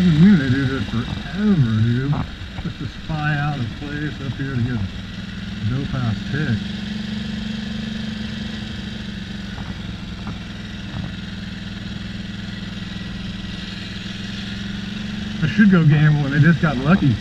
Been meaning to do this forever, dude. Just to spy out a place up here to get a dope ass tick. I should go gambling. I just got lucky.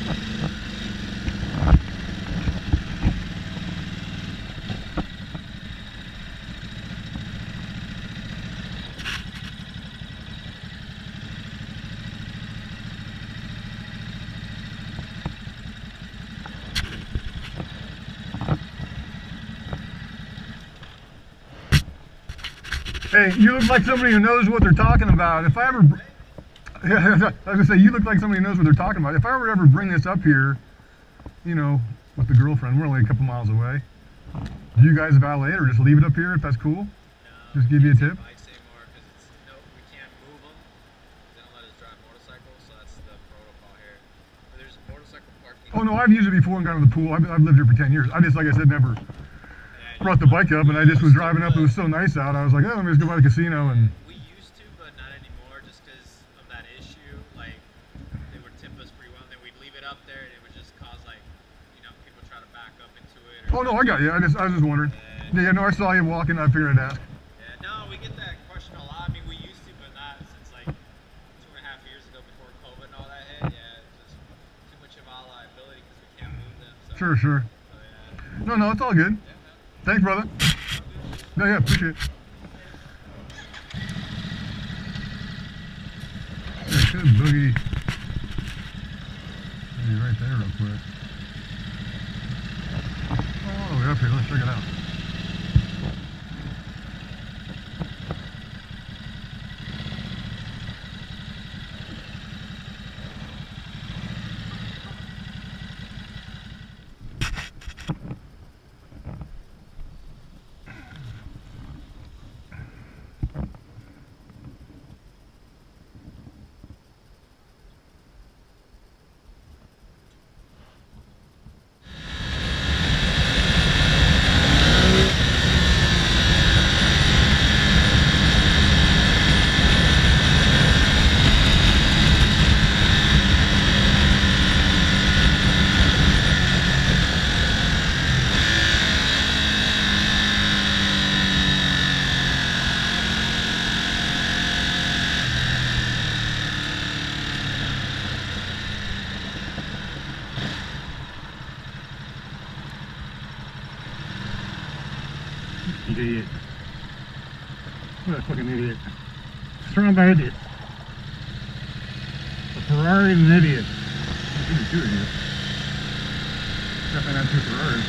Hey, you look like somebody who knows what they're talking about. If I ever, I was gonna say you look like somebody who knows what they're talking about. If I were to ever bring this up here, you know, with the girlfriend, we're only a couple miles away. Do you guys valet it or just leave it up here if that's cool? Just give you a tip. Bikes anymore because it's no, we can't move them. They don't let us drive motorcycles, so that's the protocol here. But there's motorcycle parking. Oh no, I've used it before and gone to the pool. I've, I've lived here for 10 years. I just, like I said, never Yeah, brought the bike up and I just was driving up. It was so nice out. I was like, oh, let me just go by the casino and We used to, but not anymore, just because of that issue. Like they would tip us pretty well, and then we'd leave it up there, and it would just cause like, you know, people try to back up into it. Oh no, I got you. I just I was just wondering. Yeah, no, I saw you walking. I figured I'd ask. Yeah, no, we get that question a lot. I mean, we used to, but not since like two and a half years ago before COVID and all that hit. Yeah, it's just too much of our liability because we can't move them. So, Sure, sure. So, yeah. No, no, it's all good. Yeah. Thanks, brother. No, yeah, appreciate it. Yeah, should boogie. Maybe right there, real quick. Oh, we're up here. Let's check it out. Idiot. What a fucking idiot. Surrounded by idiots. A Ferrari and an idiot. Maybe two idiots. Definitely not two Ferraris.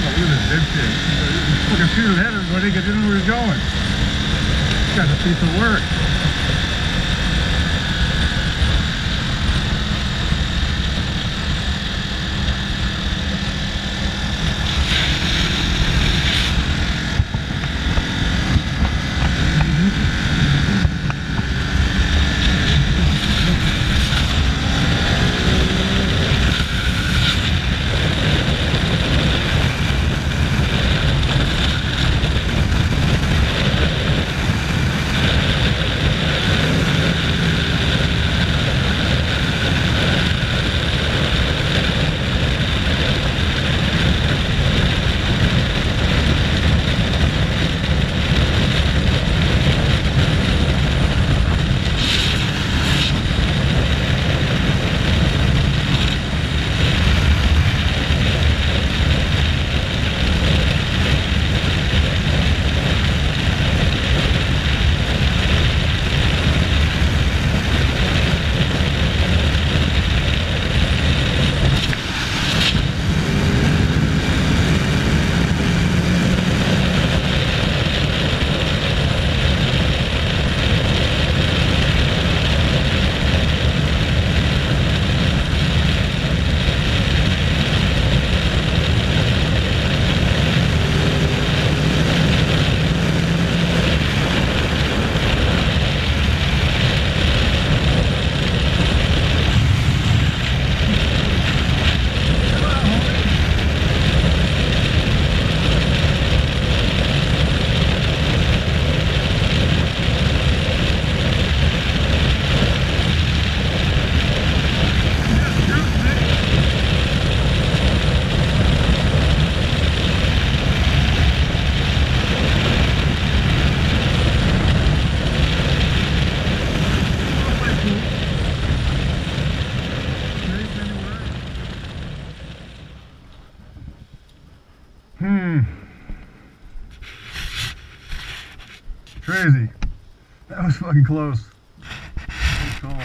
Oh, look at this dipshit. He's fucking shooting ahead of everybody because he didn't know where he's going. This guy's a piece of work. Crazy. That was fucking close. Good call.